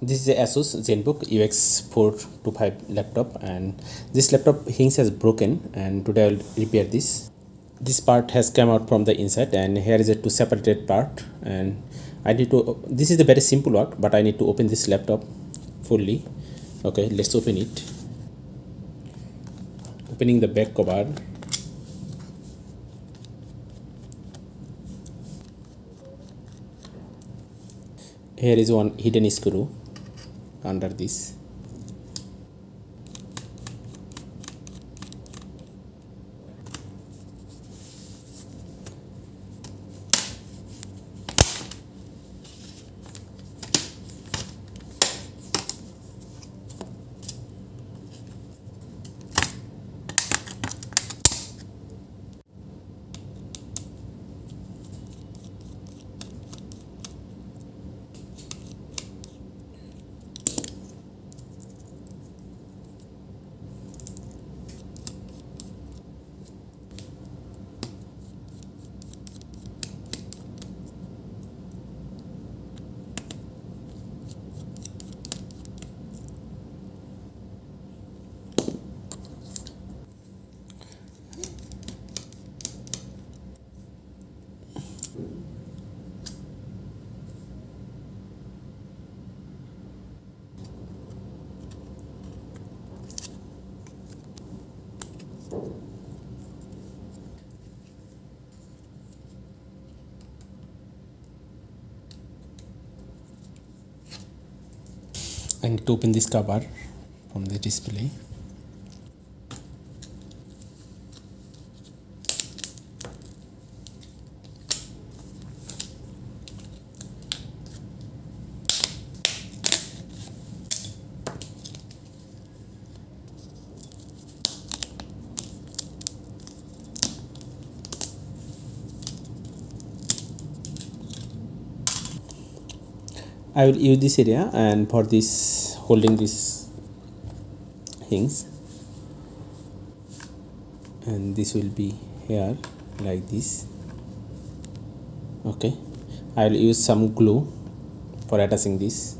this is a asus zenbook ux 425 laptop and this laptop hinge has broken and today i'll repair this. This part has come out from the inside and here is a two separated part and i need to this is the very simple work but i need to open this laptop fully. Okay let's open it. Opening the back cover. Here is one hidden screw under this I need to open this cover from the display I will use this area and for this holding this things. And this will be here like this. Okay. I will use some glue for attaching this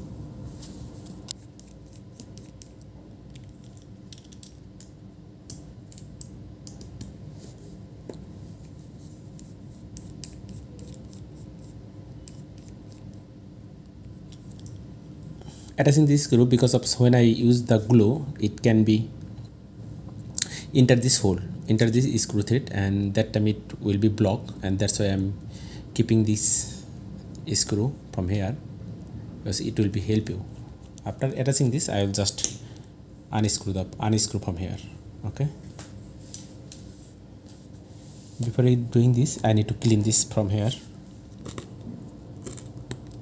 attaching this screw because of when I use the glue it can be enter this hole enter this screw thread and that time it will be blocked and that's why I'm keeping this screw from here because it will be help you. After attaching this I will just unscrew the unscrew from here okay? Before doing this I need to clean this from here.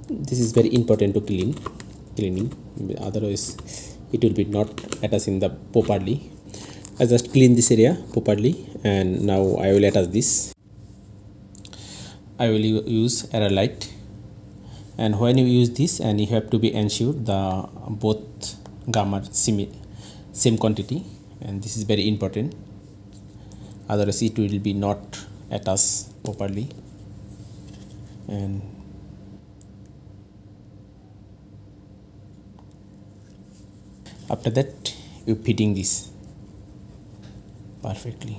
This is very important to clean cleaning. Otherwise it will be not attaching the properly I just clean this area properly and now I will attach this. I will use Araldite. And when you use this and you have to be ensured the both gamma same, same quantity and this is very important. Otherwise it will be not attached properly and after that you this perfectly.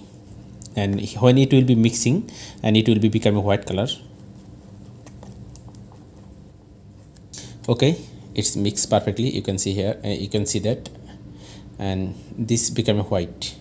And when it will be mixing and it will be becoming white color. Okay it's mixed perfectly. You can see here uh, you can see that. And this becoming white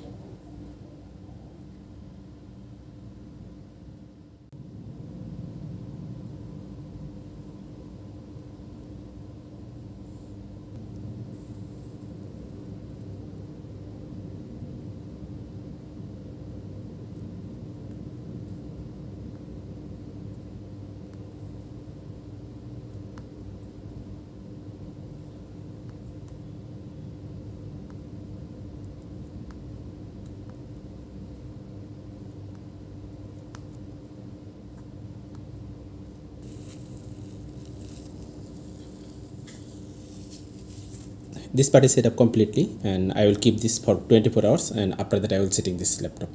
this part is set up completely and I will keep this for 24 hours and after that I will setting this laptop.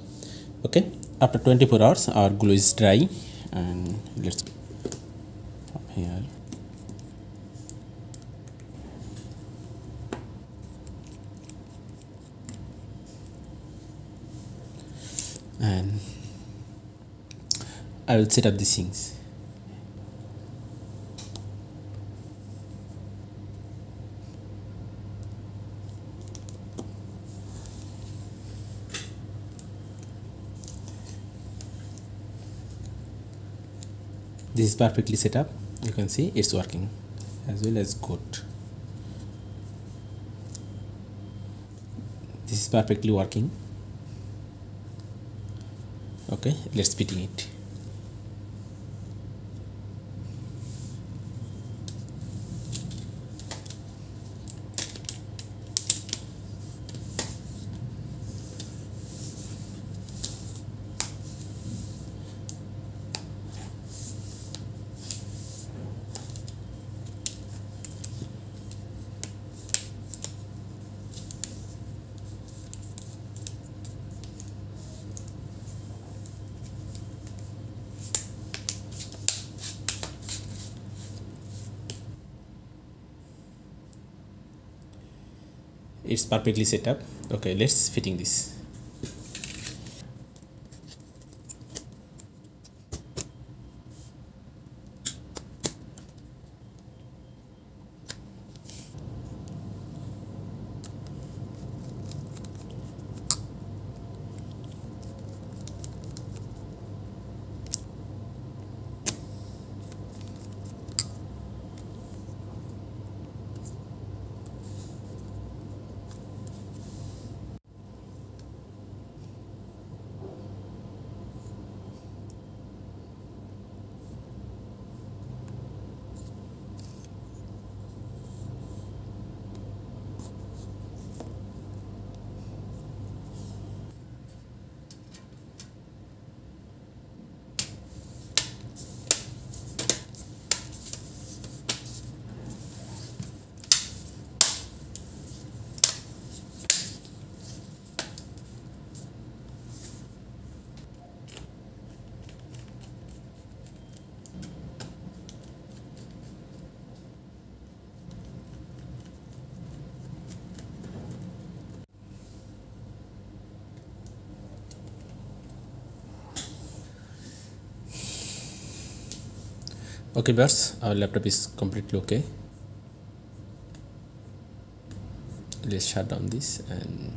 Okay? After 24 hours our glue is dry and let's here. And I will set up these things this is perfectly set up. You can see it's working as well as good. This is perfectly working. Okay let's fitting it it's perfectly set up. Okay let's fitting this okay viewers our laptop is completely okay let's shut down this and